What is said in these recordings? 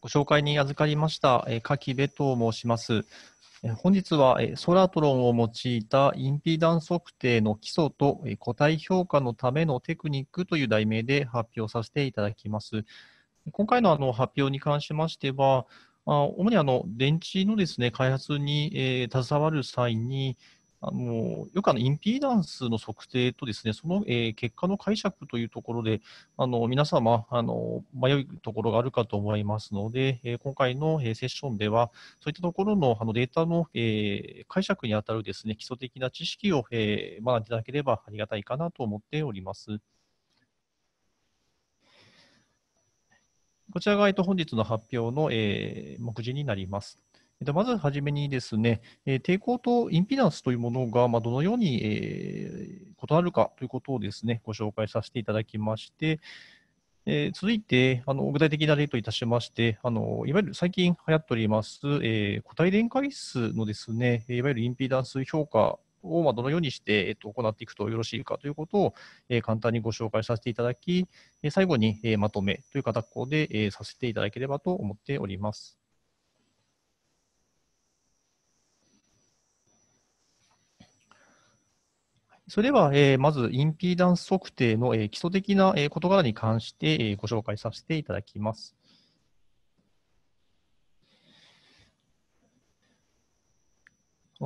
ご紹介に預かりました、え柿部と申しますえ。本日はえソラトロンを用いたインピーダンス測定の基礎と個体評価のためのテクニックという題名で発表させていただきます。今回のあの発表に関しましては、あ主にあの電池のですね開発にえ携わる際に、あのよくあのインピーダンスの測定とですね、その、えー、結果の解釈というところで、あの皆様あの迷うところがあるかと思いますので、えー、今回の、えー、セッションでは、そういったところのあのデータの、えー、解釈にあたるですね基礎的な知識を、えー、学んでいただければありがたいかなと思っております。こちらが、えっと、本日の発表の、えー、目次になります。えっとまずはじめにですねえ、抵抗とインピダンスというものがまどのように異なるかということをですね、ご紹介させていただきまして、え続いて、あの具体的な例といたしまして、あのいわゆる最近流行っております、えー、固体電解質のですね、いわゆるインピダンス評価をまどのようにして、えっと、行っていくとよろしいかということを、えー、簡単にご紹介させていただき、え最後に、えー、まとめという形で、えー、させていただければと思っております。それでは、えー、まず、インピーダンス測定の、えー、基礎的な、えー、事柄に関して、えー、ご紹介させていただきます。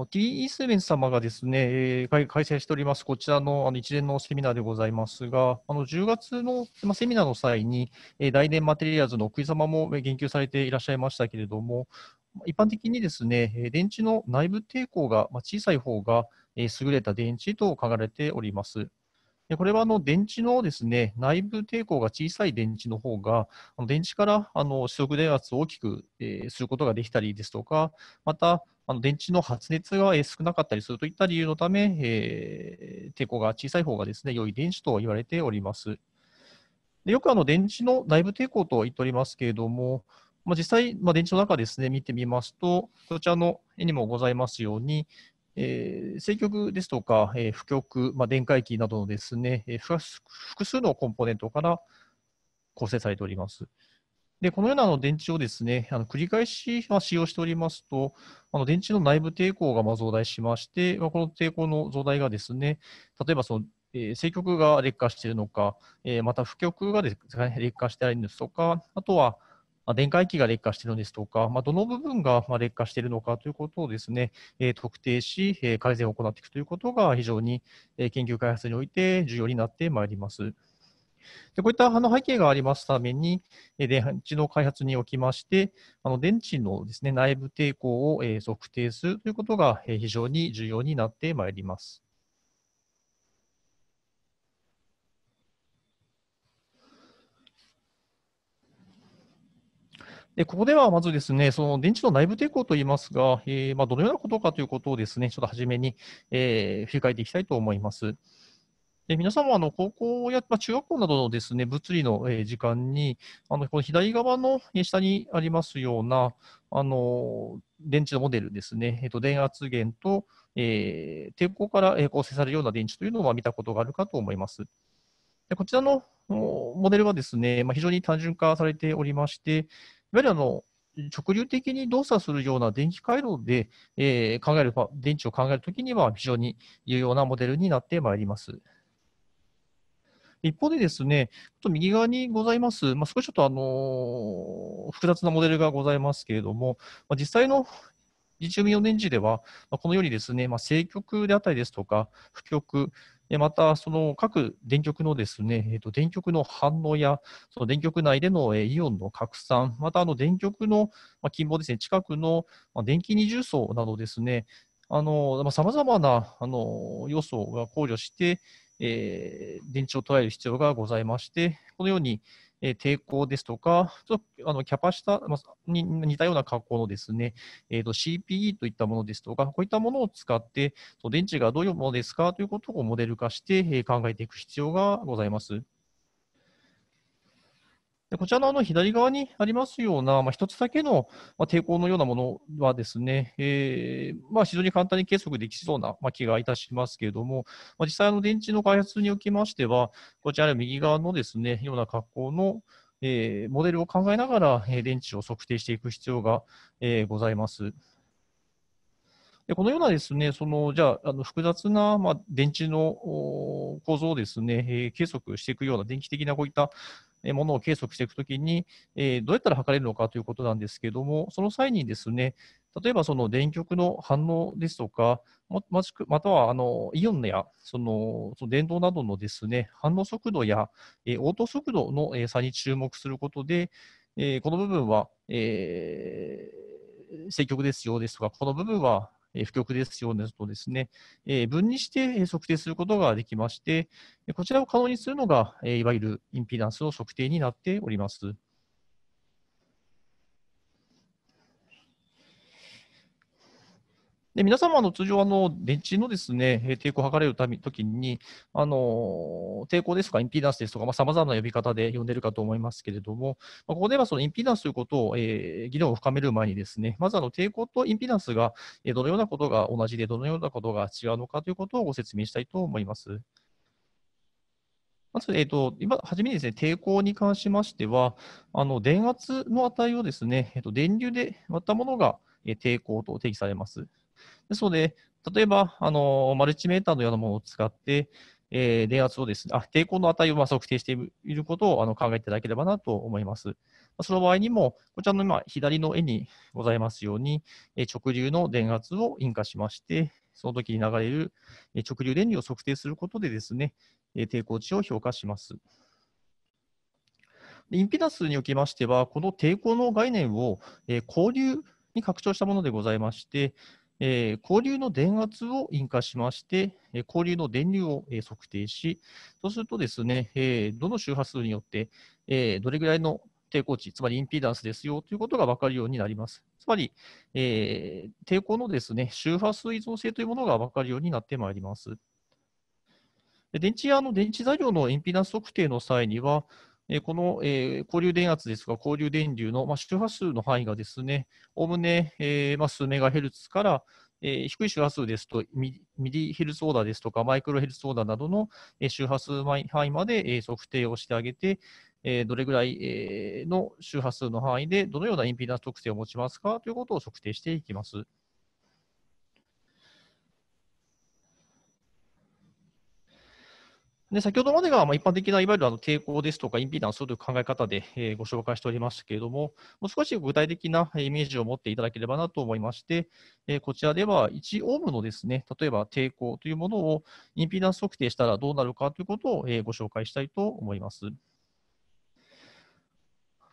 ティー・イースメン様がですね、えー、開催しております、こちらのあの一連のセミナーでございますが、あの10月の、ま、セミナーの際に、えー、大電マテリアルズの奥井様も言及されていらっしゃいましたけれども、一般的にですね、電池の内部抵抗が小さい方が、優れた電池と書かれております。でこれはあの電池のですね内部抵抗が小さい電池の方が、電池からあの出力電圧を大きくえすることができたりですとか、またあの電池の発熱が少なかったりするといった理由のため、えー、抵抗が小さい方がですね良い電池と言われております。でよくあの電池の内部抵抗と言っておりますけれども、まあ、実際、まあ、電池の中ですね見てみますと、こちらの絵にもございますように、えー、正極ですとか、えー、負極、まあ、電解機などのですね、えー、複数のコンポーネントから構成されております。でこのようなの電池をですね、あの繰り返し使用しておりますと、あの電池の内部抵抗がま増大しまして、ま、この抵抗の増大がですね、例えばその、えー、正極が劣化しているのか、え、また負極が劣化しているんですとか、あとは、まあ、電解機が劣化しているのですとか、まあ、どの部分がま劣化しているのかということをですね、え特定し、え改善を行っていくということが非常に、え研究開発において重要になってまいります。でこういったあの背景がありますために、電池の開発におきまして、あの電池のです、ね、内部抵抗を測定するということが非常に重要になってまいります。でここではまずですね、その電池の内部抵抗といいますが、えー、まあ、どのようなことかということをですね、ちょっと初めに、えー、振り返っていきたいと思います。で皆さんもあの高校や、まあ、中学校などのですね物理の、えー、時間に、あのこの左側の下にありますようなあの電池のモデルですね、えー、と電圧源と、えー、抵抗から構成されるような電池というのを見たことがあるかと思います。でこちらのモデルはですね、まあ、非常に単純化されておりまして、わゆるあの直流的に動作するような電気回路で、えー、考える、電池を考えるときには非常に有用なモデルになってまいります。一方でですね、ちょっと右側にございます、まあ、少しちょっとあの複雑なモデルがございますけれども、まあ、実際のリチウムイオン電池では、まあ、このようにですね、まあ、正極であったりですとか、負極、でまた、その各電極のですね、えー、と電極の反応や、その電極内でのえイオンの拡散、またあの電極のま近傍ですね、近くのま電気二重層などですね、さまざ、まなあの要素が考慮して、えー、電池を捉える必要がございまして、このように、えー、抵抗ですとか、ちょっとあのキャパシタに似たような格好のですね、えーと、CPE といったものですとか、こういったものを使って、電池がどういうものですかということをモデル化して、え、考えていく必要がございます。でこちらのあの左側にありますような、まあ、一つだけの、まあ、抵抗のようなものはですね、えーまあ、非常に簡単に計測できそうな、まあ、気がいたしますけれども、まあ、実際の電池の開発におきましては、こちら右側のですね、ような格好の、えー、モデルを考えながら、えー、電池を測定していく必要が、えー、ございます。でこのようなですね、そのじゃあ、あの複雑な、まあ、電池の構造をですね、えー、計測していくような電気的なこういったものを計測していくときに、え、どうやったら測れるのかということなんですけれども、その際にですね、例えばその電極の反応ですとか、ままたはあのイオンやそのその電動などのですね反応速度や、えー、応答速度の、差に注目することで、え、この部分は、えー、積極ですよですとか、この部分は不極ですよなどとですね、分離して測定することができまして、こちらを可能にするのが、いわゆるインピダンスの測定になっております。で皆様の通常あの、電池のですね抵抗を測れるためときに、あの抵抗ですとかインピーダンスですとか、さまざ、まな呼び方で呼んでいるかと思いますけれども、まあ、ここではそのインピーダンスということを、えー、議論を深める前にですね、まずあの抵抗とインピーダンスがどのようなことが同じで、どのようなことが違うのかということをご説明したいと思います。まず、えーと、今、はじめにですね、抵抗に関しましては、あの電圧の値をですね、えーと、電流で割ったものがえ抵抗と定義されます。ですので、例えば、あのマルチメーターのようなものを使って、えー、電圧をですね、あ抵抗の値をまあ測定していることをあの考えていただければなと思います。その場合にも、こちらの今、左の絵にございますように、直流の電圧を引火しまして、その時に流れる直流電流を測定することでですね、抵抗値を評価します。インピダンスにおきましては、この抵抗の概念を交流に拡張したものでございまして、えー、交流の電圧を引火しまして、えー、交流の電流を、えー、測定し、そうするとですね、え、どの周波数によって、え、どれぐらいの抵抗値、つまりインピーダンスですよということが分かるようになります。つまり、え、抵抗のですね周波数依存性というものが分かるようになってまいります。電池やの電池材料のインピーダンス測定の際には、えこの、え交流電圧ですが、交流電流の、ま周波数の範囲がですね、おおむね、えま数メガヘルツから、え低い周波数ですとミリヘルツオーダーですとか、マイクロヘルツオーダーなどの、え周波数範囲まで、え測定をしてあげて、えどれぐらい、の周波数の範囲でどのようなインピーダンス特性を持ちますかということを測定していきます。で先ほどまでがま一般的ないわゆるあの抵抗ですとかインピーダンスという考え方で、えご紹介しておりましたけれども、もう少し具体的なイメージを持っていただければなと思いまして、えこちらでは1オームのですね、例えば抵抗というものをインピーダンス測定したらどうなるかということを、えご紹介したいと思います。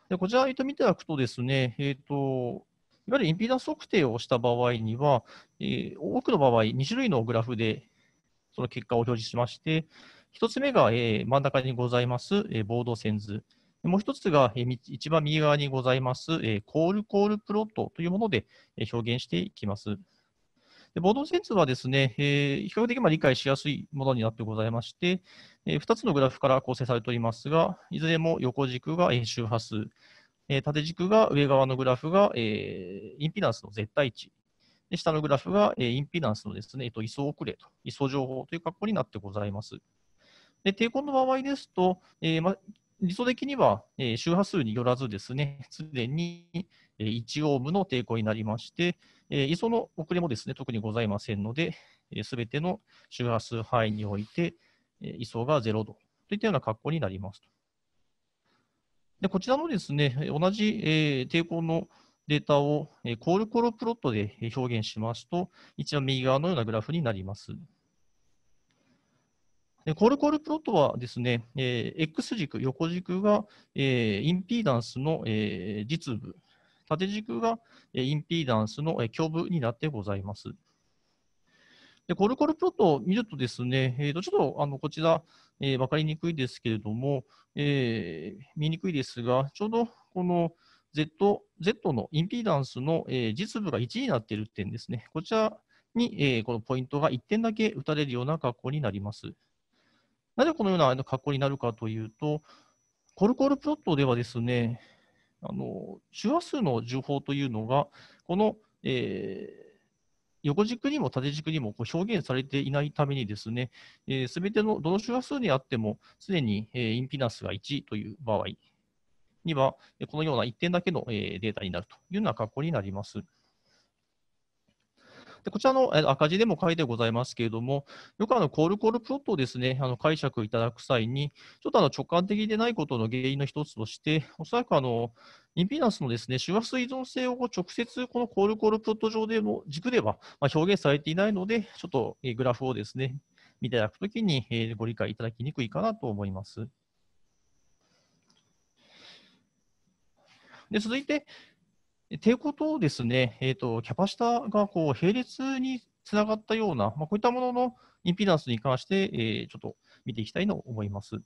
でこちら見ていただくとですね、えーと、いわゆるインピーダンス測定をした場合には、えー、多くの場合、2種類のグラフでその結果を表示しまして、1つ目が、えー、真ん中にございます、えー、ボード線図。もう1つが、えー、一番右側にございます、え、コールコールプロットというもので、え、表現していきます。でボード線図はですね、え、比較的ま理解しやすいものになってございまして、え、2つのグラフから構成されておりますが、いずれも横軸が、え、周波数、え、縦軸が上側のグラフが、え、インピダンスの絶対値、で下のグラフが、えー、インピダンスのですね、えー、位相遅れと、位相情報という格好になってございます。で抵抗の場合ですと、えーま、理想的には、えー、周波数によらずですね、すでに1オームの抵抗になりまして、えー、の遅れもですね、特にございませんので、す、べ、ての周波数範囲において、えー、位相が0度といったような格好になりますでこちらのですね、同じ、えー、抵抗のデータを、えー、コールコロプロットで表現しますと、一番右側のようなグラフになります。でコールコールプロットはですね、えー、X 軸、横軸が、えー、インピーダンスの、えー、実部、縦軸が、えー、インピーダンスの、えー、胸部になってございます。でコルコルプロットを見るとですね、えー、とちょっとあのこちら、えー、分かりにくいですけれども、えー、見にくいですが、ちょうどこの Z, Z のインピーダンスの、えー、実部が1になっている点ですね、こちらに、えー、このポイントが1点だけ打たれるような格好になります。なぜこのような格好になるかというと、コルコールプロットではですね、あの周波数の情報というのが、この、えー、横軸にも縦軸にもこう表現されていないためにですね、す、えー、べ、てのどの周波数にあっても、すでに、えー、インピダンスが1という場合には、このような1点だけの、えー、データになるというような格好になります。でこちらの赤字でも書いてございますけれども、よくあのコールコールプロットをですね、あの解釈いただく際に、ちょっとあの直感的でないことの原因の一つとして、おそらくあのインピダンスのですね周波数依存性を直接このコールコールプロット上での軸では表現されていないので、ちょっとグラフをですね、見ていただくときにご理解いただきにくいかなと思います。で続いて、抵抗とですね、えーと、キャパシタがこう並列につながったような、まあ、こういったもののインピダンスに関して、えー、ちょっと見ていきたいと思います。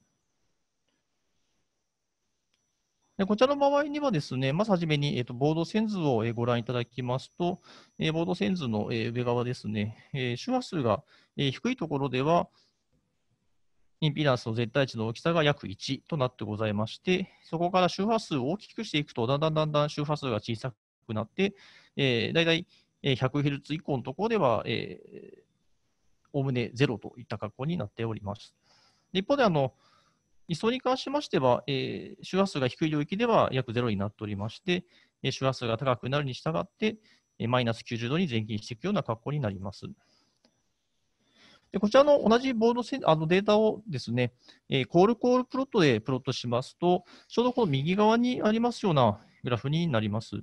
でこちらの場合にはですね、まずはじめに、えーと、ボード線図をご覧いただきますと、えー、ボード線図のえ上側ですね、えー、周波数がえ低いところでは、インピダンスの絶対値の大きさが約1となってございまして、そこから周波数を大きくしていくと、だんだんだんだん周波数が小さくなって、えー、だいたい 100Hz 以降のところでは、おおむね0といった格好になっております。一方で、あの、位相に関しましては、えー、周波数が低い領域では約0になっておりまして、周波数が高くなるに従って、マイナス90度に前進していくような格好になります。でこちらの同じボードセあのデータをですね、えー、コールコールプロットでプロットしますと、ちょうどこの右側にありますようなグラフになります。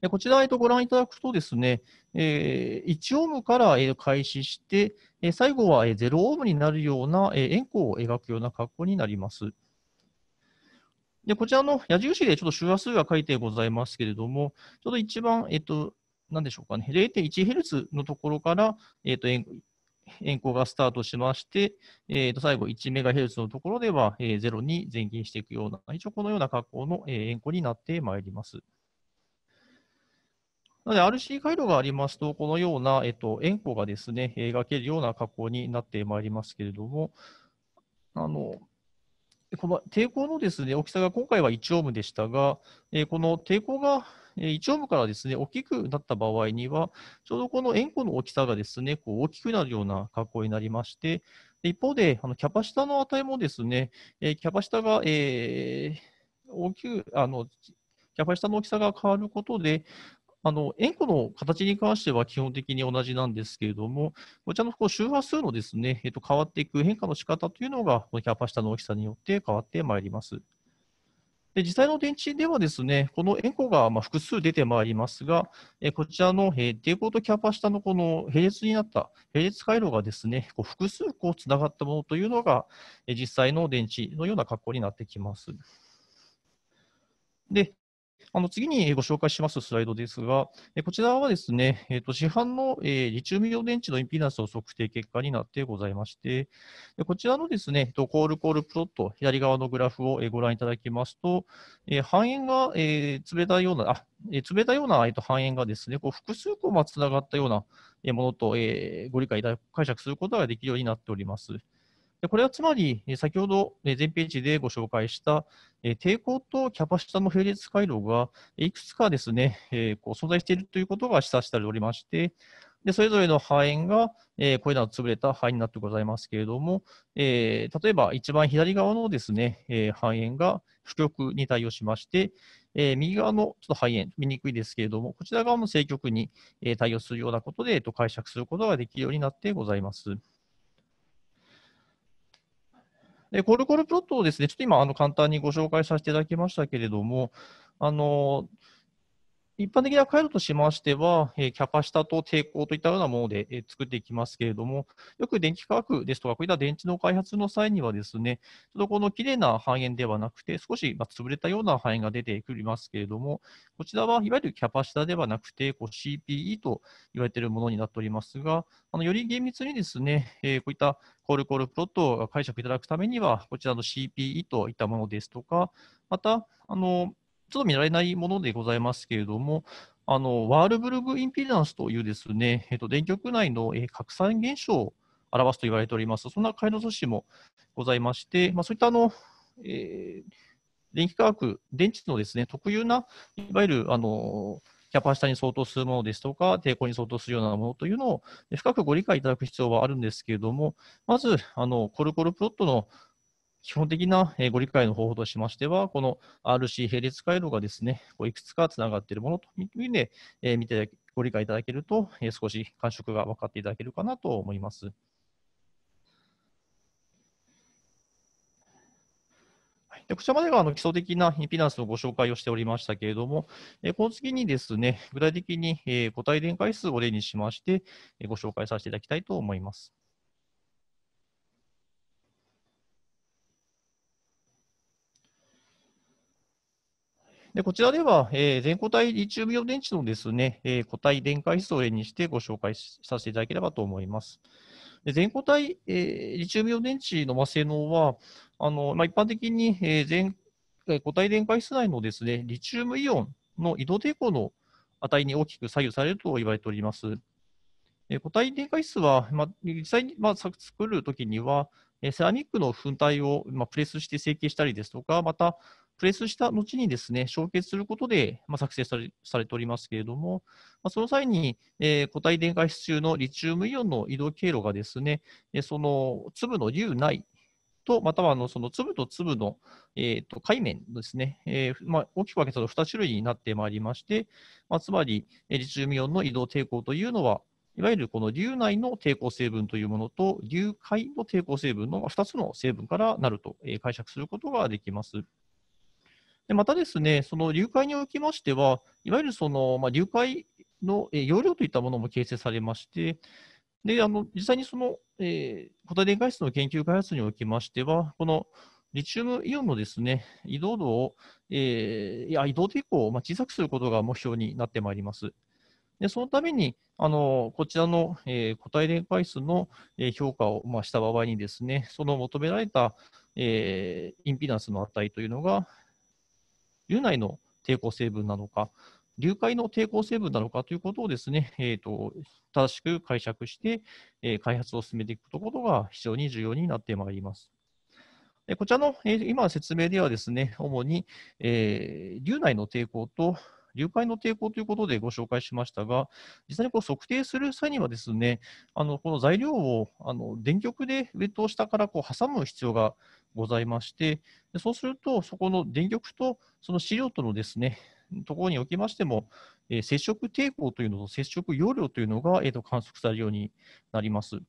でこちら、えとご覧いただくとですね、えー、1オームから開始して、え最後は0オームになるような円弧を描くような格好になります。でこちらの矢印でちょっと周波数が書いてございますけれども、ちょうど一番、えっと、なんでしょうかね、0.1Hz のところから、えーと、円弧がスタートしまして、えー、と最後 1MHz のところでは、えー、0に前進していくような、一応このような格好の、えー、円弧になってまいります。なので、RC 回路がありますと、このような、えっと、円弧がですね、描けるような格好になってまいりますけれども、あのこの抵抗のですね大きさが今回は1オームでしたが、えこの抵抗が1オームからですね、大きくなった場合には、ちょうどこの円弧の大きさがですね、こう大きくなるような格好になりまして、一方で、あのキャパシタの値もですね、えキャパシタが、えー、大きく、あの、キャパシタの大きさが変わることで、あの円弧の形に関しては基本的に同じなんですけれども、こちらのこう周波数のですね、えっと、変わっていく変化の仕方というのが、このキャパシタの大きさによって変わってまいります。で実際の電池ではですね、このエンコがま複数出てまいりますが、えこちらの、え抵抗とキャパ下のこの並列になった並列回路がですね、こう複数こうつながったものというのが、え実際の電池のような格好になってきます。で、あの次にご紹介しますスライドですが、こちらはですね、えー、と市販の、えリチウムイオン電池のインピーダンスの測定結果になってございまして、こちらのですね、コールコールプロット、左側のグラフをえご覧いただきますと、え半円が、え潰れたような、あえ潰れたような、えー、と半円がですね、こう複数個つながったようなものと、えご理解解釈することができるようになっております。でこれはつまり、先ほど前ページでご紹介した抵抗とキャパシタの並列回路がいくつかですね、こう存在しているということが示唆しておりまして、でそれぞれの破円が、えー、これらの潰れた範囲になってございますけれども、え、例えば一番左側のですね、えー、半円が負極に対応しまして、え、右側のちょっと肺炎、見にくいですけれども、こちら側の正極に、え、対応するようなことで、えー、と解釈することができるようになってございます。で、コルコルプロットをですね、ちょっと今、あの簡単にご紹介させていただきましたけれども、あの一般的な回路としましては、えキャパシタと抵抗といったようなもので、え作っていきますけれども、よく電気化学ですとか、こういった電池の開発の際にはですね、ちょっとこの綺麗な半円ではなくて、少しまあ潰れたような半円が出てくりますけれども、こちらはいわゆるキャパシタではなくて、CPE と言われているものになっておりますが、あのより厳密にですね、えこういったコールコールプロットを解釈いただくためには、こちらの CPE といったものですとか、また、あのちょっと見られないものでございますけれども、あのワールブルグインピダンスというですね、えっと、電極内の、え拡散現象を表すと言われております、そんな回路素子もございまして、まあ、そういったあのえー、電気化学、電池のですね、特有な、いわゆる、あの、キャパシタに相当するものですとか、抵抗に相当するようなものというのを深くご理解いただく必要はあるんですけれども、まず、あの、コルコルプロットの基本的なご理解の方法としましては、この RC 並列回路がですね、いくつかつながっているものというふうで、え見てご理解いただけると、え少し感触が分かっていただけるかなと思います。でこちらまでがあの基礎的なインピダンスのご紹介をしておりましたけれども、えこの次にですね、具体的に、え固体電解数を例にしまして、えご紹介させていただきたいと思います。でこちらでは、えー、全固体リチウムイオン電池のですね、えー、固体電解質を例にしてご紹介させていただければと思います。で全固体、えー、リチウムイオン電池の性能は、あのまあ、一般的に、えー、全固体電解質内のですね、リチウムイオンの移動抵抗の値に大きく左右されると言われております。え固体電解質は、まあ、実際に、まあ、作るときには、セラミックの粉体を、まあ、プレスして成形したりですとか、また、プレスした後にですね、焼結することで、まあ、作成されされておりますけれども、まあ、その際に、えー、固体電解質中のリチウムイオンの移動経路がですね、その粒の粒内と、またはあのその粒と粒の、えー、と海面ですね、えーまあ、大きく分けたと2種類になってまいりまして、まあ、つまり、リチウムイオンの移動抵抗というのは、いわゆるこの流内の抵抗成分というものと、流海の抵抗成分の2つの成分からなると解釈することができます。でまたですね、その流解におきましては、いわゆるその、まあ、流解の、容量といったものも形成されまして、であの実際にその、えー、固体電解質の研究開発におきましては、このリチウムイオンのですね移動度を、えー、いや移動抵抗を小さくすることが目標になってまいります。でそのために、あのこちらの、固体電解質の、評価を、まあした場合にですね、その求められた、えインピダンスの値というのが、流内の抵抗成分なのか、流解の抵抗成分なのかということをですね、えーと、正しく解釈して、えー、開発を進めていくことが非常に重要になってまいります。でこちらの、えー、今説明ではですね、主に、えー、流内の抵抗と流解の抵抗ということでご紹介しましたが、実際にこう測定する際にはですね、あのこの材料をあの電極で上と下からこう挟む必要がございまして、そうすると、そこの電極とその資料とのですね、ところにおきましても、えー、接触抵抗というのと接触容量というのが、えー、と観測されるようになります。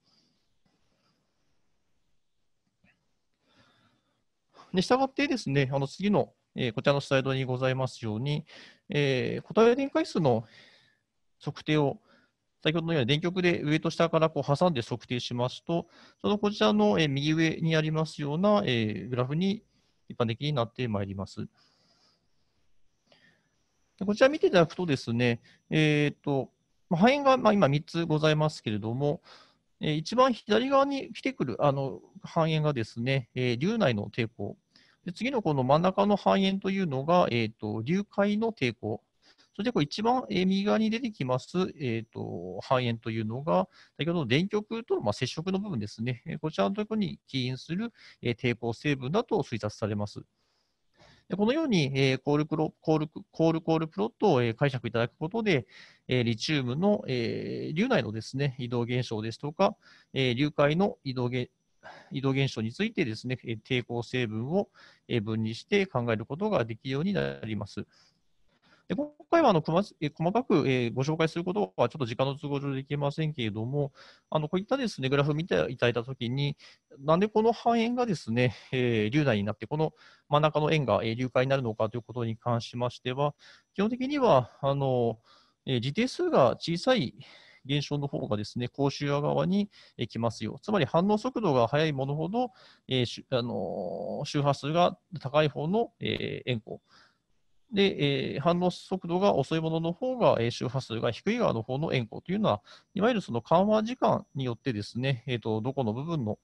でしたがってですね、あの次の、えー、こちらのスライドにございますように、えー、固体電解質の測定を先ほどのように電極で上と下からこう挟んで測定しますと、そのこちらの右上にありますようなグラフに一般的になってまいります。こちら見ていただくとですね、えーと、範囲がまあ今3つございますけれども、一番左側に来てくるあの半円がですね、え流内の抵抗。で次のこの真ん中の半円というのが、えーと、流解の抵抗。それでこれ一番右側に出てきます、えーと、半円というのが、先ほどの電極とのまあ接触の部分ですね、こちらのところに起因するえ抵抗成分だと推察されます。でこのように、えー、コールクロコールコールコールプロットを、えー、解釈いただくことで、えー、リチウムの、えー、流内のですね移動現象ですとか、えー、流解の移動現象移動現象についてですね、抵抗成分を分離して考えることができるようになります。で今回はあの細かく、え、ご紹介することはちょっと時間の都合上できませんけれども、あのこういったですねグラフを見ていただいたときに、なんでこの半円がですね、えー、流内になって、この真ん中の円が、え、流解になるのかということに関しましては、基本的にはあの、えー、自定数が小さい現象の方がですね、高周波側に来ますよ。つまり反応速度が速いものほど、えー、あの周波数が高い方の、えー、円弧。で、えー、反応速度が遅いものの方が、えー、周波数が低い側の方の円弧というのは、いわゆるその緩和時間によってですね、えーと、どこの部分の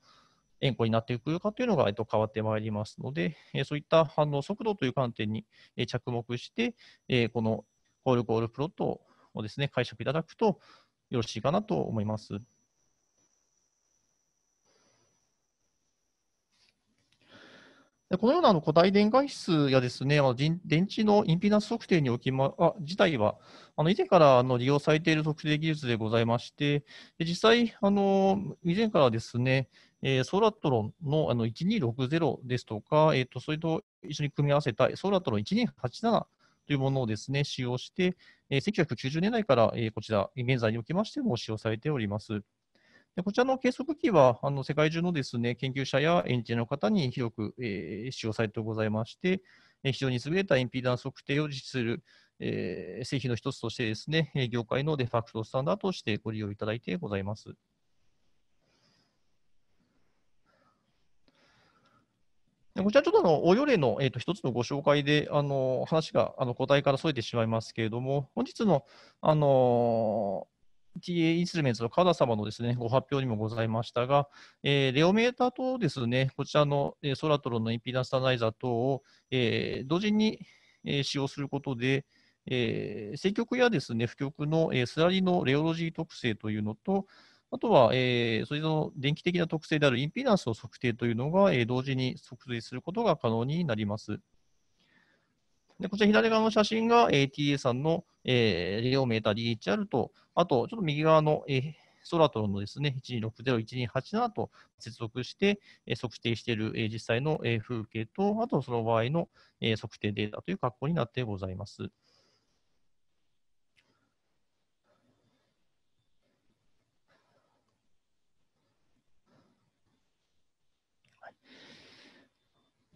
円弧になっていくかというのが、えー、と変わってまいりますので、えー、そういった反応速度という観点に、えー、着目して、えー、このコールコールプロットをですね、解釈いただくとよろしいかなと思います。このようなあの固体電解質やですね、電池のインピダンス測定におきま、あ自体は、あの以前からあの利用されている測定技術でございまして、実際、あの以前からですね、えー、ソーラトロンのあの1260ですとか、えーと、それと一緒に組み合わせたソーラトロン1287というものをですね、使用して、えー、1990年代から、えー、こちら、現在におきましても使用されております。でこちらの計測器は、あの世界中のですね、研究者やエンジニアの方に広く、えー、使用されてございまして、え非常に優れたインピーダンス測定を実施する、えー、製品の一つとしてですね、業界のデファクトスタンダードとしてご利用いただいてございます。こちらちょっとあの、およれの、えー、と一つのご紹介で、あの話があの答えからそれてしまいますけれども、本日の、あの TA インストゥルメンツの川田様のですね、ご発表にもございましたが、えー、レオメーターとですね、こちらの、えー、ソラトロンのインピダンスタナイザー等を、えー、同時に、え、使用することで、えー、正極やですね、負極の、え、スラリのレオロジー特性というのと、あとは、えー、それの電気的な特性であるインピーダンスの測定というのが、えー、同時に測定することが可能になります。でこちら左側の写真が ATA さんの、えー、レオメーター DHR と、あとちょっと右側の、えー、ソラトロのですね、1260、1287と接続して、えー、測定している、えー、実際の、えー、風景と、あとその場合の、えー、測定データという格好になってございます。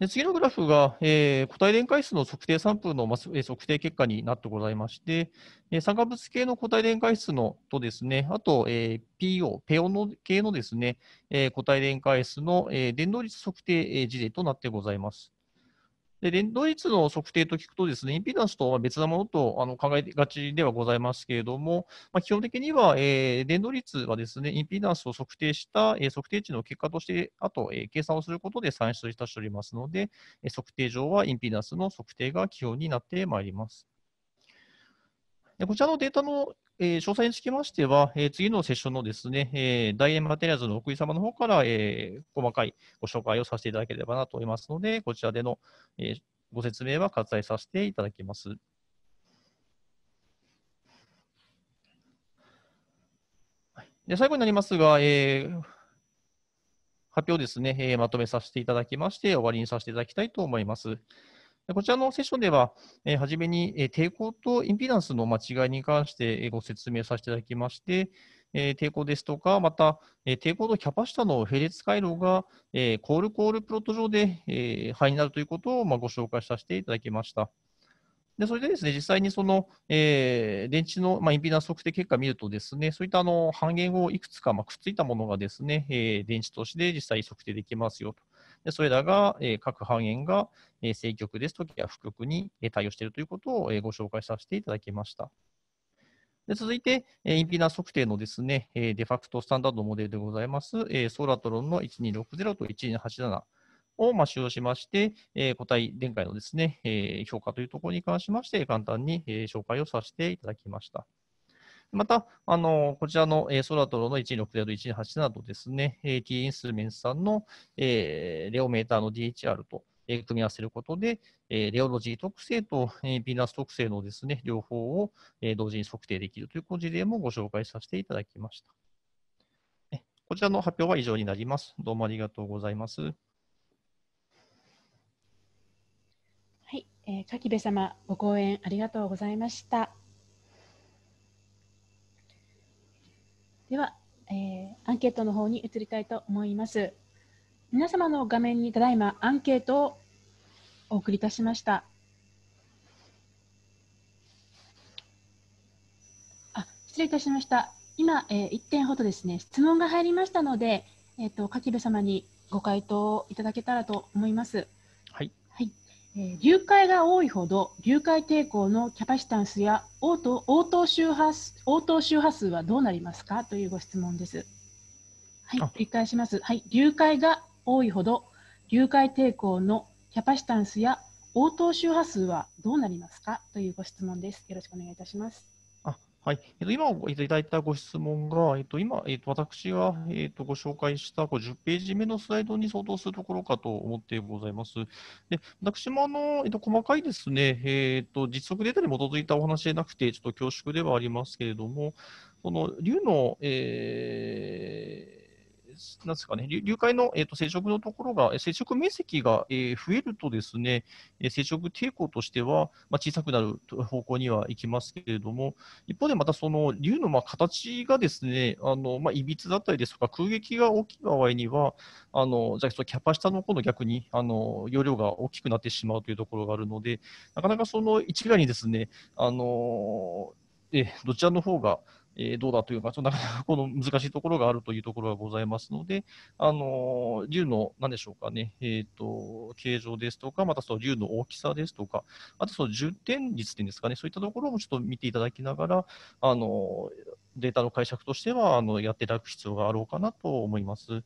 で次のグラフが、えー、固体電解質の測定サンプルの、まえ測定結果になってございまして、えー、酸化物系の固体電解質のとですね、あと、えー、PO、ペオの系のですね、え、固体電解質の、え、電動率測定事例となってございます。で、連動率の測定と聞くとですね、インピダンスとは別なものとあの考えがちではございますけれども、まあ、基本的には、えー、電動率はですね、インピダンスを測定した、えー、測定値の結果として、あと、えー、計算をすることで算出いたしておりますので、え、測定上はインピダンスの測定が基本になってまいります。でこちらのデータのえー、詳細につきましては、えー、次のセッションのですね、えー、大円マテリアルズの奥井様の方から、えー、細かいご紹介をさせていただければなと思いますので、こちらでの、えー、ご説明は割愛させていただきます。で最後になりますが、えー、発表ですね、えー、まとめさせていただきまして、終わりにさせていただきたいと思います。こちらのセッションでは、えー、初めに、えー、抵抗とインピダンスの間違いに関してご説明させていただきまして、えー、抵抗ですとか、また、えー、抵抗とキャパシタの並列回路が、えー、コールコールプロット上で、えー、範囲になるということを、まあ、ご紹介させていただきました。でそれでですね、実際にその、えー、電池の、まあ、インピダンス測定結果を見るとですね、そういったあの半減をいくつか、まあ、くっついたものがですね、えー、電池として実際測定できますよと。でそれらが、え、各半円が、え、正極ですとか負極に、え、対応しているということを、え、ご紹介させていただきました。で続いて、え、インピーダンス測定のですね、え、デファクトスタンダードモデルでございます、え、ソーラトロンの1260と1287を、ま、使用しまして、えー、個体電解のですね、え、評価というところに関しまして、簡単に、え、紹介をさせていただきました。また、あのこちらの、えー、ソラトロの160と128などですね、えー、T インストルメンツさんの、えー、レオメーターの DHR と、えー、組み合わせることで、えー、レオロジー特性と、えー、ビーナス特性のですね、両方を、えー、同時に測定できるという事例もご紹介させていただきました。こちらの発表は以上になります。どうもありがとうございます。はい、えー、柿部様、ご講演ありがとうございました。では、えー、アンケートの方に移りたいと思います。皆様の画面にただいまアンケートをお送りいたしました。あ、失礼いたしました。今、えー、1点ほどですね、質問が入りましたので、えっ、ー、と、柿部様にご回答をいただけたらと思います。えー、流解が多いほど流解抵抗のキャパシタンスや応答応答周波応答周波数はどうなりますかというご質問です。はい、繰り返します。はい、流解が多いほど流解抵抗のキャパシタンスや応答周波数はどうなりますかというご質問です。よろしくお願いいたします。はい、えっと、今いただいたご質問が、えっと、今、えっと、私が、えっと、ご紹介したこう10ページ目のスライドに相当するところかと思ってございます。で私もあの、えっと、細かいですね、えっと、実測データに基づいたお話でなくて、ちょっと恐縮ではありますけれども、この竜の、えーなんですかね、流解の、えーと、生殖のところが、生殖面積が、えー、増えるとですね、生殖傾向としては、まあ、小さくなる方向にはいきますけれども、一方でまたその竜のまあ形がですね、あのまあ、いびつだったりですとか、空撃が大きい場合には、あのじゃあそのキャパシタの方の逆にあの容量が大きくなってしまうというところがあるので、なかなかその一概にですね、あのえどちらの方がえー、どうだというか、なかなかこの難しいところがあるというところがございますので、あの竜の、なんでしょうかね、えーと、形状ですとか、またその竜の大きさですとか、あとその重点率っていうんですかね、そういったところもちょっと見ていただきながら、あのデータの解釈としてはあのやっていただく必要があろうかなと思います。